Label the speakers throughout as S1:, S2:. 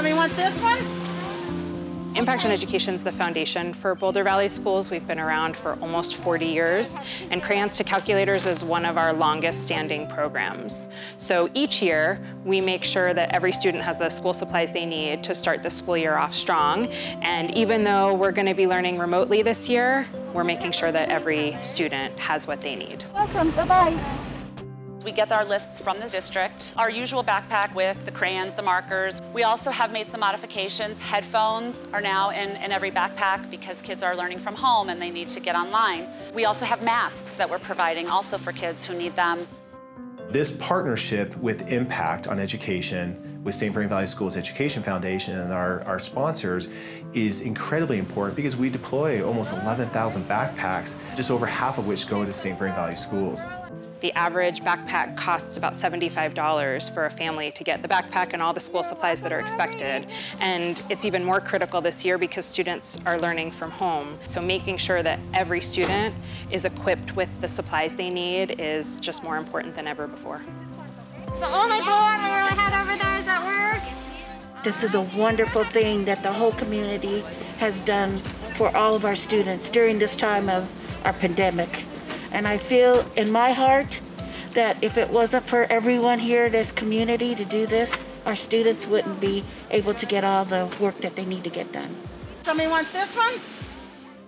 S1: Somebody want this one?
S2: Impact on Education is the foundation for Boulder Valley Schools. We've been around for almost 40 years, and Crayons to Calculators is one of our longest standing programs. So each year, we make sure that every student has the school supplies they need to start the school year off strong. And even though we're going to be learning remotely this year, we're making sure that every student has what they need.
S1: Welcome. Bye-bye.
S3: We get our lists from the district, our usual backpack with the crayons, the markers. We also have made some modifications. Headphones are now in, in every backpack because kids are learning from home and they need to get online. We also have masks that we're providing also for kids who need them.
S4: This partnership with Impact on Education, with St. Vrain Valley Schools Education Foundation and our, our sponsors is incredibly important because we deploy almost 11,000 backpacks, just over half of which go to St. Vrain Valley Schools.
S2: The average backpack costs about $75 for a family to get the backpack and all the school supplies that are expected. And it's even more critical this year because students are learning from home. So making sure that every student is equipped with the supplies they need is just more important than ever before.
S1: The only board we really had over there is at work.
S5: This is a wonderful thing that the whole community has done for all of our students during this time of our pandemic. And I feel in my heart that if it wasn't for everyone here in this community to do this, our students wouldn't be able to get all the work that they need to get done.
S1: Somebody want this one?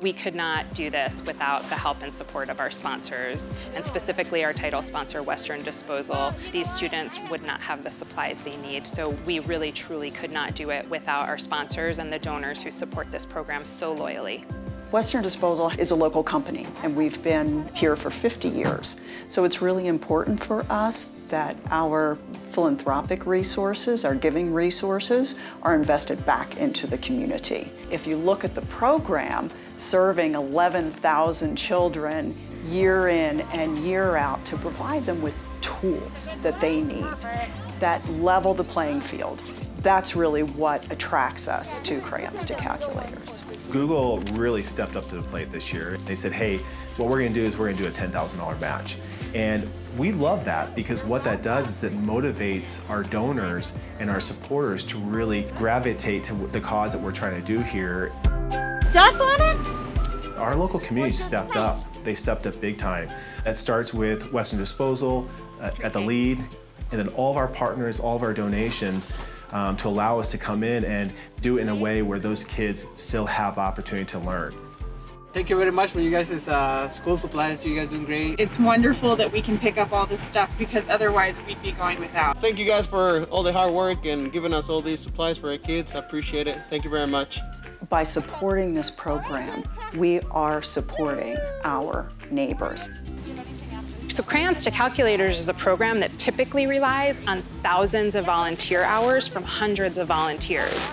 S2: We could not do this without the help and support of our sponsors, and specifically our title sponsor, Western Disposal. These students would not have the supplies they need, so we really truly could not do it without our sponsors and the donors who support this program so loyally.
S6: Western Disposal is a local company, and we've been here for 50 years. So it's really important for us that our philanthropic resources, our giving resources, are invested back into the community. If you look at the program, serving 11,000 children year in and year out to provide them with tools that they need that level the playing field. That's really what attracts us to Crayons to Calculators.
S4: Google really stepped up to the plate this year. They said, hey, what we're gonna do is we're gonna do a $10,000 match. And we love that because what that does is it motivates our donors and our supporters to really gravitate to the cause that we're trying to do here.
S1: Duck on it?
S4: Our local community stepped up. They stepped up big time. That starts with Western Disposal uh, at the lead, and then all of our partners, all of our donations um, to allow us to come in and do it in a way where those kids still have opportunity to learn.
S7: Thank you very much for you guys' uh, school supplies. You guys doing great.
S8: It's wonderful that we can pick up all this stuff because otherwise we'd be going without.
S9: Thank you guys for all the hard work and giving us all these supplies for our kids. I appreciate it. Thank you very much.
S6: By supporting this program, we are supporting our neighbors.
S2: So Crayons to Calculators is a program that typically relies on thousands of volunteer hours from hundreds of volunteers.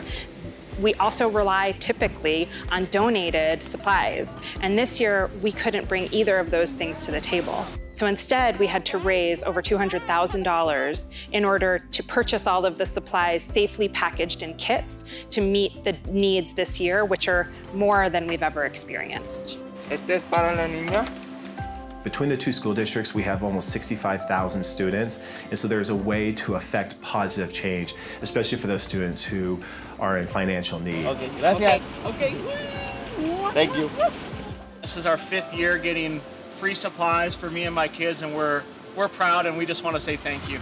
S2: We also rely typically on donated supplies. And this year, we couldn't bring either of those things to the table. So instead, we had to raise over $200,000 in order to purchase all of the supplies safely packaged in kits to meet the needs this year, which are more than we've ever experienced.
S10: Este es para la niña.
S4: Between the two school districts, we have almost 65,000 students, and so there's a way to affect positive change, especially for those students who are in financial need.
S9: Okay, gracias.
S7: Okay.
S9: Thank you.
S11: This is our fifth year getting free supplies for me and my kids, and we're we're proud, and we just want to say thank you.